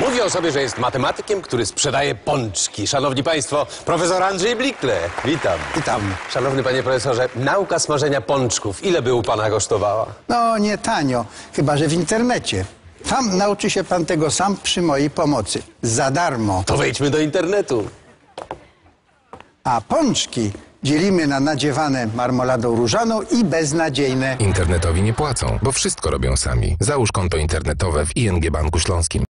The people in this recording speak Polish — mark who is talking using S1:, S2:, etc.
S1: Mówi o sobie, że jest matematykiem, który sprzedaje pączki. Szanowni Państwo, profesor Andrzej Blikle. Witam.
S2: Witam.
S1: Szanowny panie profesorze, nauka smażenia pączków. Ile by u pana kosztowała?
S2: No nie tanio, chyba że w internecie. Tam nauczy się pan tego sam przy mojej pomocy. Za darmo.
S1: To wejdźmy do internetu.
S2: A pączki dzielimy na nadziewane marmoladą różaną i beznadziejne.
S3: Internetowi nie płacą, bo wszystko robią sami. Załóż konto internetowe w ING Banku Śląskim.